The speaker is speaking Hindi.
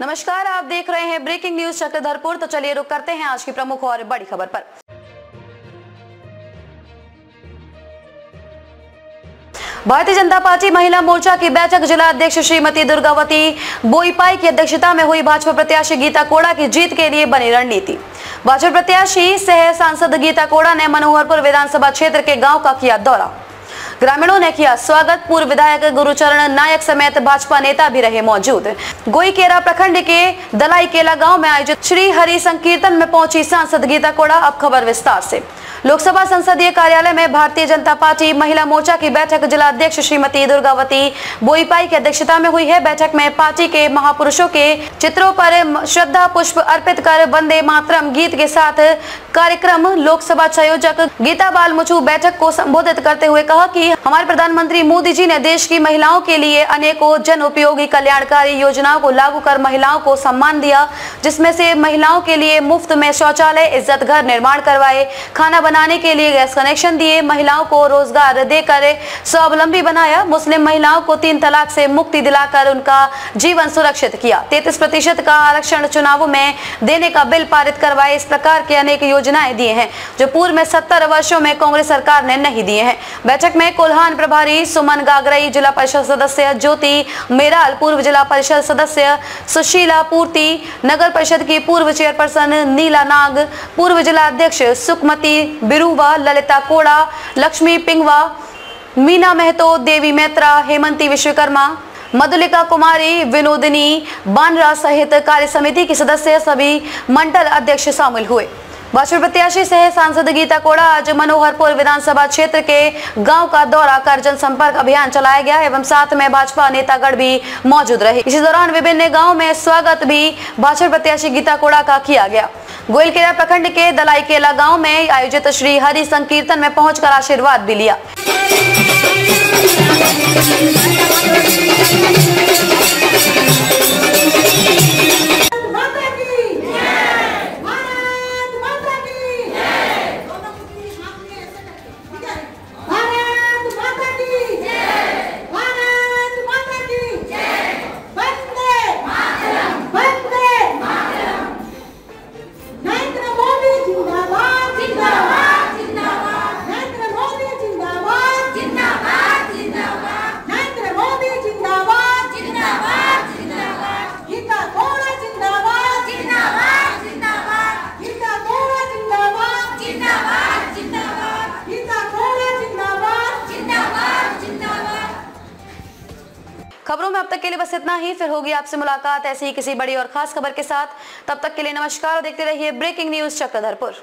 नमस्कार, आप देख रहे हैं ब्रेकिंग न्यूज़ चक्रधरपुर तो चलिए रुक करते हैं आज की प्रमुख और बड़ी खबर पर। भारतीय जनता पार्टी महिला मोर्चा की बैठक, जिला अध्यक्ष श्रीमती दुर्गावती बोईपाई की अध्यक्षता में हुई। भाजपा प्रत्याशी गीता कोड़ा की जीत के लिए बनी रणनीति। भाजपा प्रत्याशी सह सांसद गीता कोड़ा ने मनोहरपुर विधानसभा क्षेत्र के गाँव का किया दौरा। ग्रामीणों ने किया स्वागत। पूर्व विधायक गुरुचरण नायक समेत भाजपा नेता भी रहे मौजूद। गोईकेरा प्रखंड के दलाई केला गाँव में आयोजित श्री हरि संकीर्तन में पहुँची सांसद गीता कोड़ा अब खबर विस्तार से। लोकसभा संसदीय कार्यालय में भारतीय जनता पार्टी महिला मोर्चा की बैठक जिला अध्यक्ष श्रीमती दुर्गावती बोईपाई की अध्यक्षता में हुई है। बैठक में पार्टी के महापुरुषों के चित्रों पर श्रद्धा, पुष्प अर्पित कर वंदे मातरम गीत के साथ कार्यक्रम। लोकसभा संयोजक गीता बाल मुचू बैठक को संबोधित करते हुए कहा कि हमारे प्रधानमंत्री मोदी जी ने देश की महिलाओं के लिए अनेकों जन उपयोगी कल्याणकारी योजनाओं को लागू कर महिलाओं को सम्मान दिया, जिसमें से महिलाओं के लिए मुफ़्त में शौचालय, इज़्ज़त घर निर्माण करवाए, खाना बनाने के लिए गैस कनेक्शन दिए, महिलाओं को रोज़गार देकर स्वावलंबी बनाया, मुस्लिम महिलाओं को तीन तलाक से मुक्ति दिलाकर उनका जीवन सुरक्षित किया। तैतीस प्रतिशत का आरक्षण चुनावों में देने का बिल पारित करवाए इस प्रकार के अनेक योजनाएँ दिए हैं, जो पूर्व में सत्तर वर्षो में कांग्रेस सरकार ने नहीं दिए हैं। बैठक में कोल्हान प्रभारी सुमन गागरई, जिला परिषद सदस्य ज्योति मेराल, पूर्व जिला परिषद सदस्य सुशीला पूर्ति, नगर परिषद की पूर्व चेयरपर्सन नीला नाग, पूर्व जिला अध्यक्ष सुकमती बिरुवा, ललिता कोड़ा, लक्ष्मी पिंगवा, मीना महतो, देवी मेहत्रा हेमंती विश्वकर्मा, मधुलिका कुमारी, विनोदिनी, बानरा सहित कार्य समिति के सदस्य सभी मंडल अध्यक्ष शामिल हुए। भाजपा प्रत्याशी सह सांसद गीता कोड़ा आज मनोहरपुर विधानसभा क्षेत्र के गाँव का दौरा कर जनसंपर्क अभियान चलाया गया एवं साथ में भाजपा नेतागढ़ भी मौजूद रहे। इसी दौरान विभिन्न गाँव में स्वागत भी भाजपा प्रत्याशी गीता कोड़ा का किया गया। गोयलकेरा प्रखंड के दलाई केला गाँव में आयोजित श्री हरि संकीर्तन में पहुंचकर आशीर्वाद भी लिया। खबरों में अब तक के लिए बस इतना ही। फिर होगी आपसे मुलाकात ऐसी ही किसी बड़ी और खास खबर के साथ। तब तक के लिए नमस्कार देखते रहिए ब्रेकिंग न्यूज़ चक्रधरपुर।